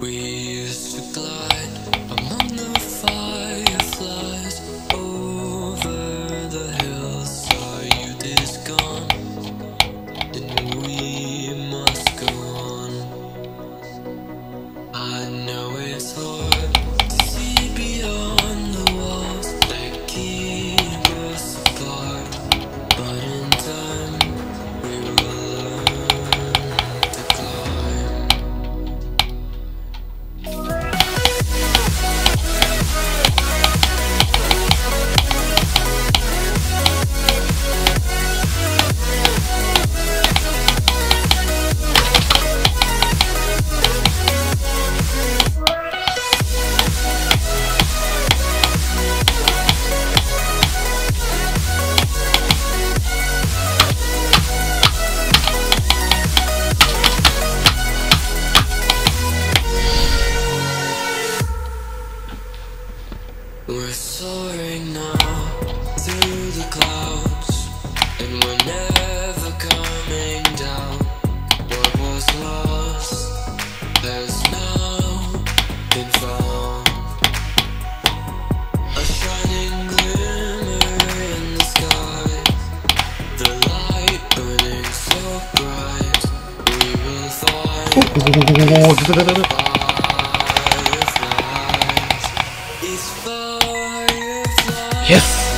We used to glide We're soaring now through the clouds, and we're never coming down. What was lost has now been found. A shining glimmer in the sky, the light burning so bright. We will thought. Yes!